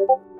you